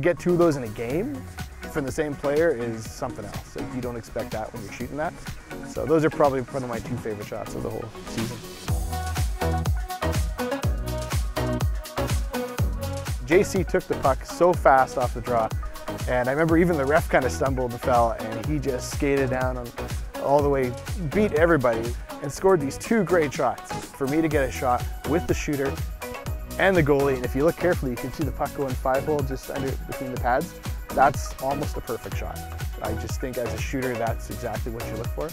to get two of those in a game from the same player is something else. Like you don't expect that when you're shooting that. So those are probably one of my two favorite shots of the whole season. JC took the puck so fast off the draw, and I remember even the ref kind of stumbled and fell, and he just skated down on, all the way, beat everybody, and scored these two great shots. For me to get a shot with the shooter and the goalie, and if you look carefully, you can see the puck going five hole just under between the pads. That's almost a perfect shot. I just think as a shooter, that's exactly what you look for.